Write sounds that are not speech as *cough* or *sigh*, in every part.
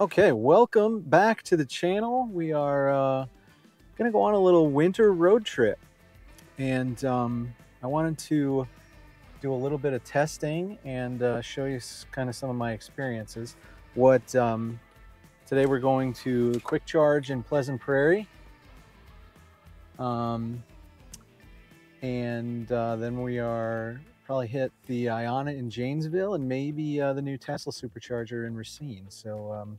Okay, welcome back to the channel. We are uh, gonna go on a little winter road trip. And um, I wanted to do a little bit of testing and uh, show you kind of some of my experiences. What um, Today we're going to Kwik Charge in Pleasant Prairie. Um, and uh, then we are probably hit the IONNA in Janesville and maybe uh, the new Tesla supercharger in Racine. So um,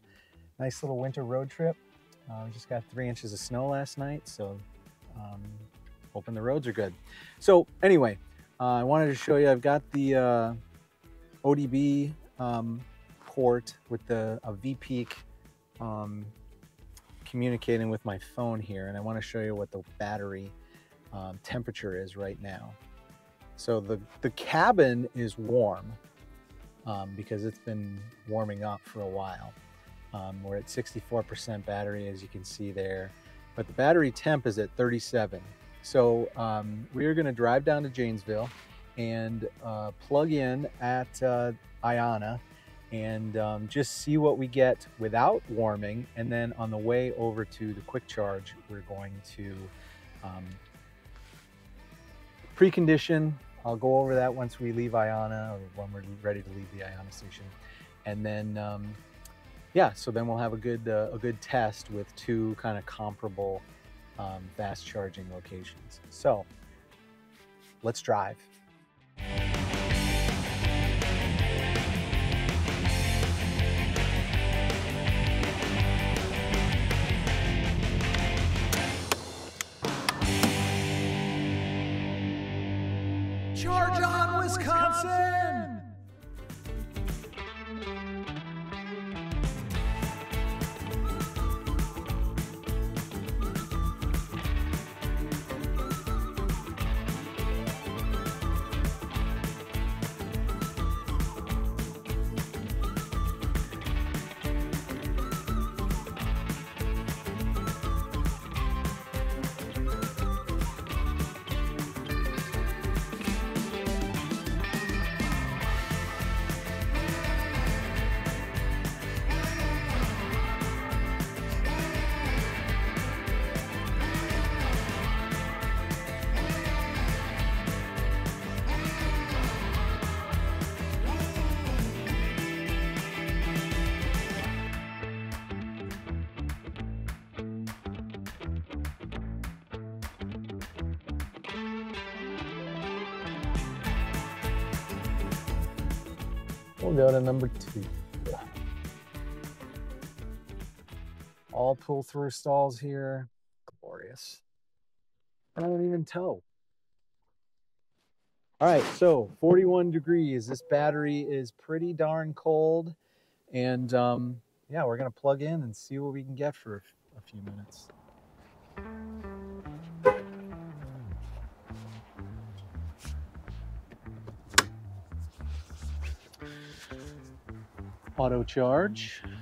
nice little winter road trip. Uh, just got three inches of snow last night, so um, hoping the roads are good. So anyway, uh, I wanted to show you, I've got the uh, ODB um, port with the a Veepeak um, communicating with my phone here, and I want to show you what the battery um, temperature is right now. So the, the cabin is warm um, because it's been warming up for a while. Um, we're at 64% battery, as you can see there, but the battery temp is at 37. So um, we are going to drive down to Janesville and uh, plug in at uh, IONNA and um, just see what we get without warming. And then on the way over to the Kwik Charge, we're going to um, precondition. I'll go over that once we leave IONNA or when we're ready to leave the IONNA station. And then, um, yeah, so then we'll have a good, uh, a good test with two kind of comparable um, fast charging locations. So let's drive. Wisconsin! We'll go to number two. All pull through stalls here. Glorious. I don't even tow. All right, so 41 degrees. This battery is pretty darn cold. And um, yeah, we're going to plug in and see what we can get for a few minutes. Auto charge. Mm-hmm.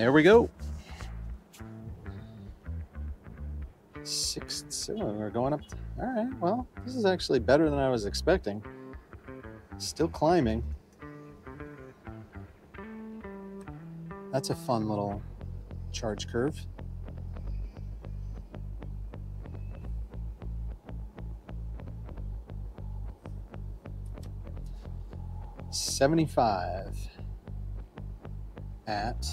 There we go. Six, seven, we're going up. All right, well, this is actually better than I was expecting. Still climbing. That's a fun little charge curve. Seventy-five at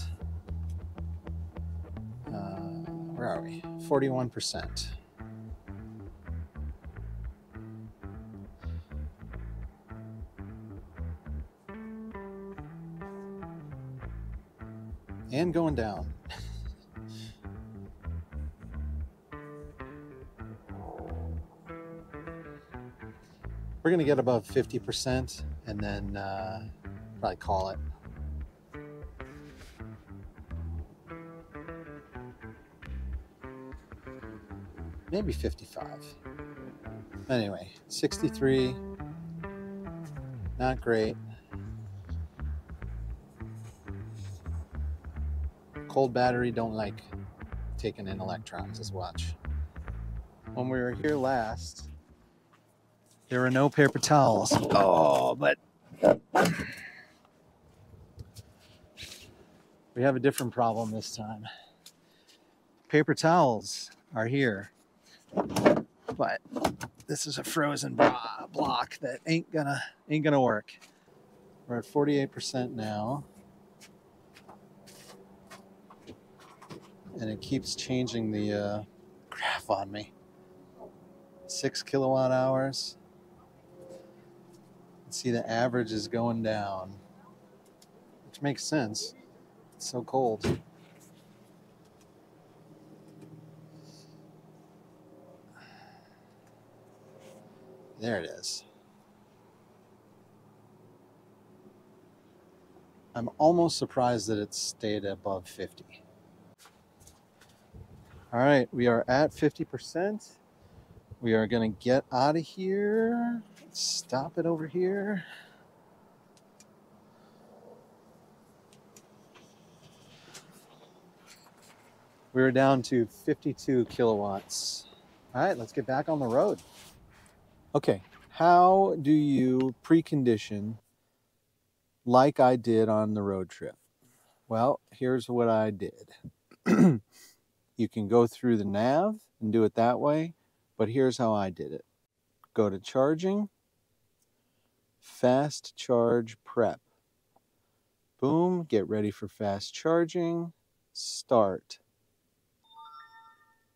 where are we? 41%. And going down. We're going to get above 50% and then uh, probably call it. Maybe 55. Anyway, 63, not great. Cold battery, don't like taking in electrons as much. When we were here last, there were no paper towels. Oh, but we have a different problem this time. Paper towels are here, but this is a frozen block that ain't gonna ain't gonna work. We're at 48% now. And it keeps changing the uh, graph on me. Six kilowatt hours. See the average is going down, which makes sense. It's so cold. There it is. I'm almost surprised that it stayed above 50. All right, we are at 50%. We are going to get out of here. Stop it over here. We're down to 52 kilowatts. All right, let's get back on the road. Okay, how do you precondition like I did on the road trip? Well, here's what I did. *clears throat* you can go through the nav and do it that way, but here's how I did it. Go to charging, fast charge prep. Boom, get ready for fast charging, start.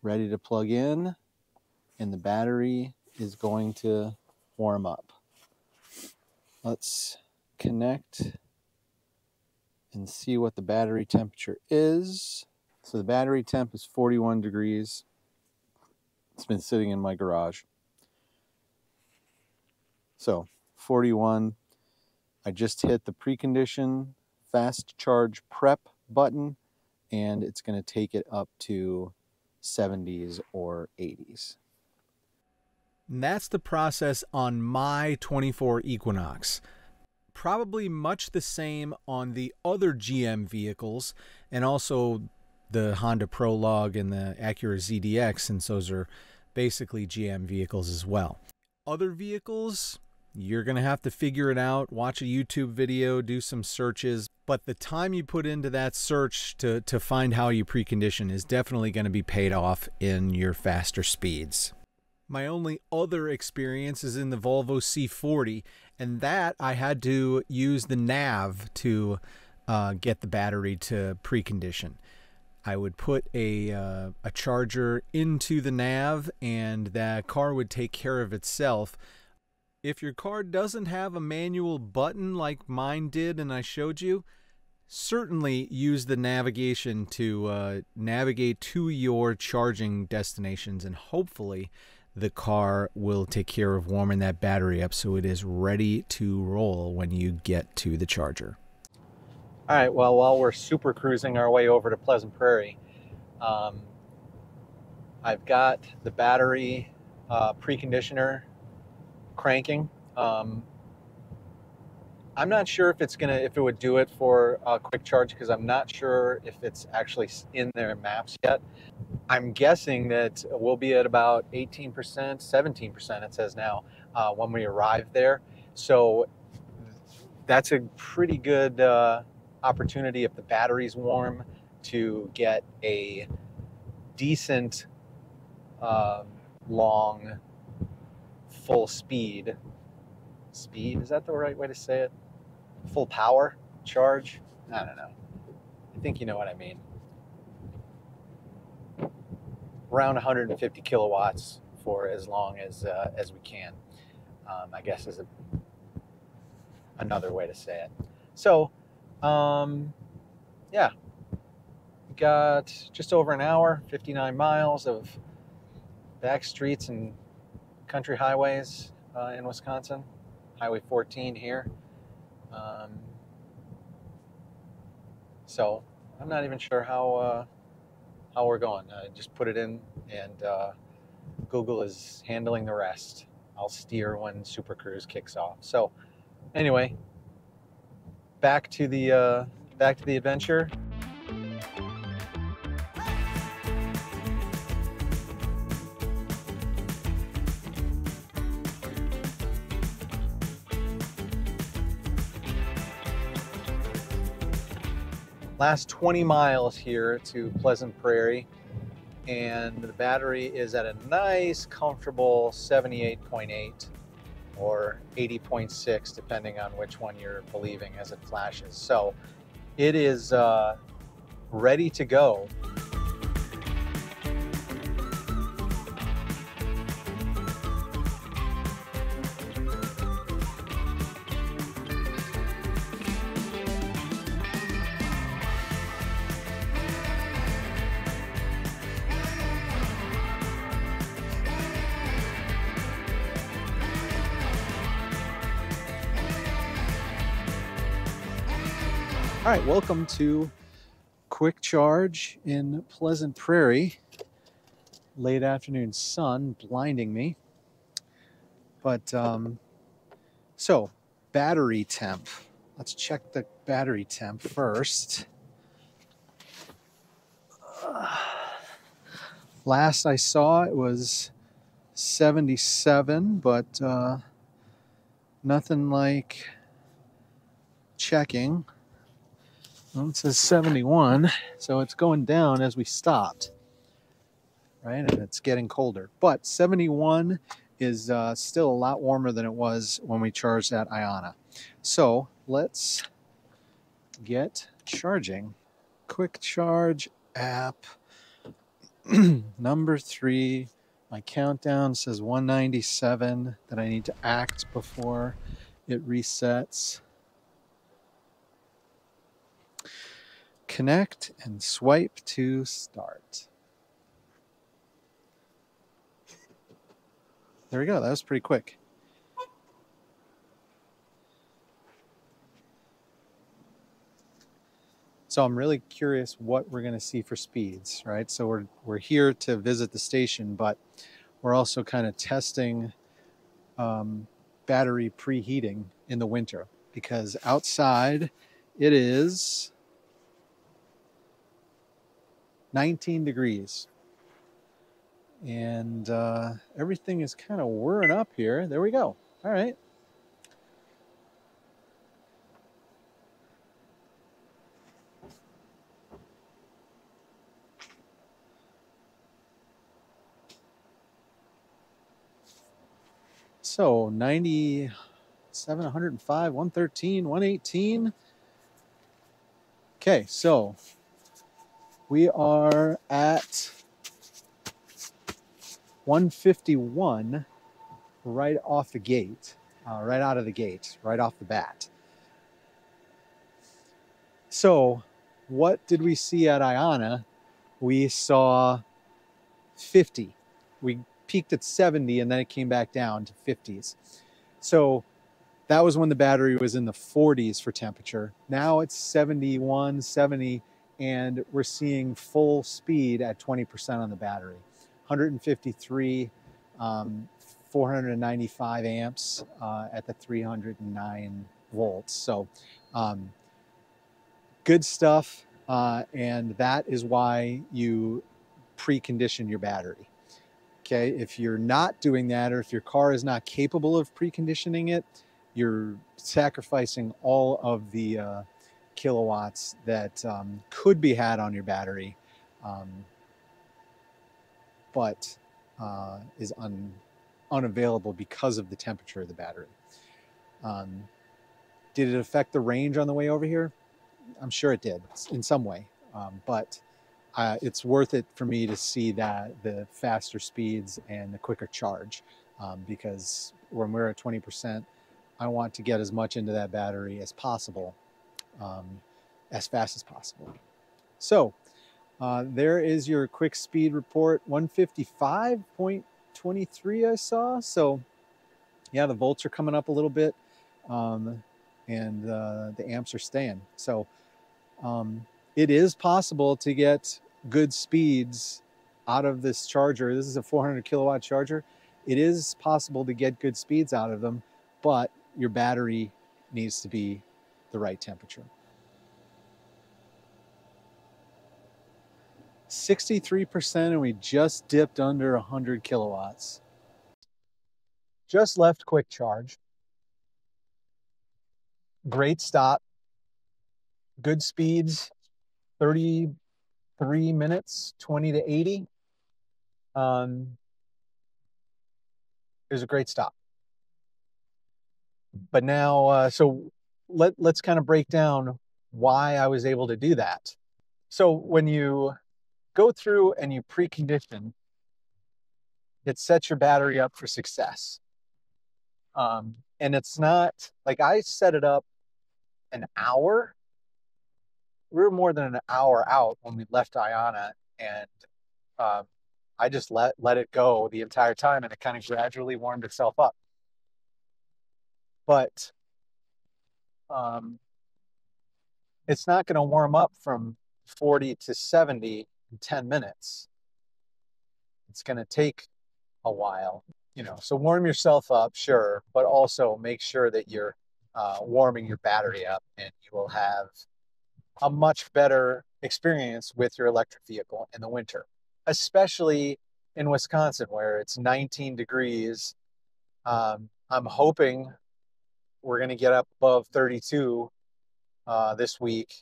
Ready to plug in, and the battery is going to warm up. Let's connect and see what the battery temperature is. So the battery temp is 41 degrees. It's been sitting in my garage. So 41. I just hit the precondition fast charge prep button and it's going to take it up to 70s or 80s. And that's the process on my 24 Equinox. Probably much the same on the other GM vehicles and also the Honda Prologue and the Acura ZDX, since those are basically GM vehicles as well. Other vehicles, you're going to have to figure it out, watch a YouTube video, do some searches, but the time you put into that search to, to find how you precondition is definitely going to be paid off in your faster speeds. My only other experience is in the Volvo C40, and that I had to use the nav to uh, get the battery to precondition. I would put a uh, a charger into the nav, and that car would take care of itself. If your car doesn't have a manual button like mine did, and I showed you, certainly use the navigation to uh, navigate to your charging destinations, and hopefully the car will take care of warming that battery up so it is ready to roll when you get to the charger. All right, well, while we're super cruising our way over to Pleasant Prairie, um, I've got the battery uh, preconditioner cranking. Um, I'm not sure if it's gonna if it would do it for a Kwik Charge because I'm not sure if it's actually in their maps yet. I'm guessing that we'll be at about 18%, 17%, it says now, uh, when we arrive there. So that's a pretty good uh, opportunity if the battery's warm to get a decent, uh, long, full speed. Speed, is that the right way to say it? Full power charge? I don't know. I think you know what I mean around 150 kilowatts for as long as uh, as we can. Um, I guess is a, another way to say it. So, um, yeah, got just over an hour, 59 miles of back streets and country highways uh, in Wisconsin. Highway 14 here. Um, so I'm not even sure how. Uh, how we're going. Uh, just put it in and uh, Google is handling the rest. I'll steer when Super Cruise kicks off. So, anyway, back to the uh, back to the adventure. Last 20 miles here to Pleasant Prairie and the battery is at a nice comfortable 78.8 or 80.6 depending on which one you're believing as it flashes. So it is uh, ready to go All right, welcome to Kwik Charge in Pleasant Prairie. Late afternoon sun blinding me. But um, so, battery temp. Let's check the battery temp first. Last I saw it was 77, but uh, nothing like checking. Well, it says 71, so it's going down as we stopped, right? And it's getting colder. But 71 is uh, still a lot warmer than it was when we charged at IONNA. So let's get charging. Kwik Charge app *clears throat* number three. My countdown says 197 that I need to act before it resets. Connect and swipe to start. There we go. That was pretty quick. So I'm really curious what we're going to see for speeds, right? So we're we're here to visit the station, but we're also kind of testing um, battery preheating in the winter because outside it is 19 degrees. And uh, everything is kind of whirring up here. There we go. All right. So 97, 105, 113, 118. Okay, so we are at 151 right off the gate, uh, right out of the gate, right off the bat. So, what did we see at IONNA? We saw 50. We peaked at 70 and then it came back down to 50s. So, that was when the battery was in the 40s for temperature. Now it's 71, 70 and we're seeing full speed at 20% on the battery. 153 um, 495 amps uh, at the 309 volts. So um, good stuff uh, and that is why you precondition your battery. Okay if you're not doing that or if your car is not capable of preconditioning it you're sacrificing all of the uh, kilowatts that um, could be had on your battery, um, but uh, is un, unavailable because of the temperature of the battery. Um, did it affect the range on the way over here? I'm sure it did in some way, um, but uh, it's worth it for me to see that the faster speeds and the quicker charge um, because when we're at 20%, I want to get as much into that battery as possible um, as fast as possible. So uh, there is your quick speed report 155.23 I saw. So yeah, the volts are coming up a little bit um, and uh, the amps are staying. So um, it is possible to get good speeds out of this charger. This is a 400 kilowatt charger. It is possible to get good speeds out of them, but your battery needs to be the right temperature. 63% and we just dipped under 100 kilowatts. Just left Kwik Charge. Great stop. Good speeds, 33 minutes, 20 to 80. Um, it was a great stop. But now, uh, so let, let's kind of break down why I was able to do that. So when you go through and you precondition, it sets your battery up for success. Um, and it's not like I set it up an hour. We were more than an hour out when we left IONNA, and um, I just let let it go the entire time, and it kind of gradually warmed itself up. But um, it's not going to warm up from 40 to 70 in 10 minutes. It's going to take a while, you know. So warm yourself up, sure, but also make sure that you're uh, warming your battery up, and you will have a much better experience with your electric vehicle in the winter, especially in Wisconsin where it's 19 degrees. Um, I'm hoping we're going to get up above 32 uh, this week.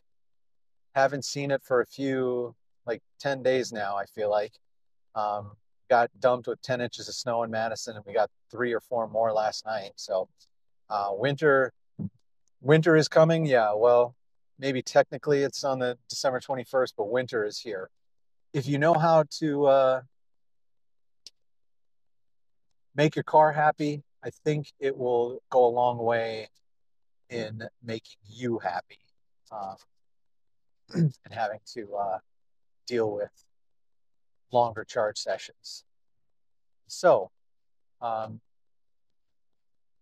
Haven't seen it for a few like 10 days now, I feel like. Um, got dumped with 10 inches of snow in Madison, and we got three or four more last night. So, uh, winter, winter is coming. Yeah, well, maybe technically it's on the December 21st, but winter is here. If you know how to uh, make your car happy, I think it will go a long way in making you happy uh, *clears throat* and having to uh, deal with longer charge sessions. So, um,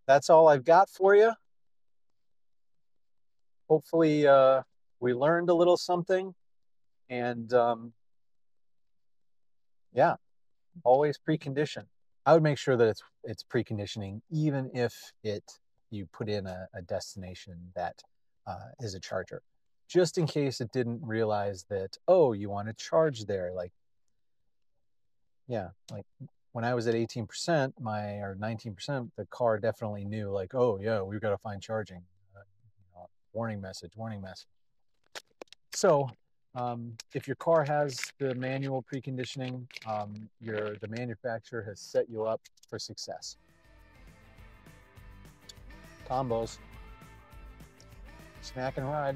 that's all I've got for you. Hopefully, uh, we learned a little something. And um, yeah, always precondition. I would make sure that it's it's preconditioning, even if it you put in a, a destination that uh, is a charger just in case it didn't realize that, oh, you want to charge there. Like, yeah, like when I was at 18%, my, or 19%, the car definitely knew like, oh yeah, we've got to find charging. Uh, you know, warning message, warning message. So um, if your car has the manual preconditioning, um, your, the manufacturer has set you up for success. Combos. Snack and ride.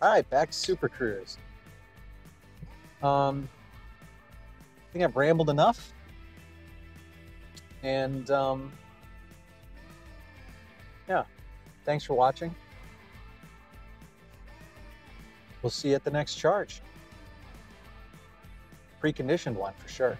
All right, back to Super Cruise. Um, I think I've rambled enough. And um, yeah, thanks for watching. We'll see you at the next charge. Preconditioned one for sure.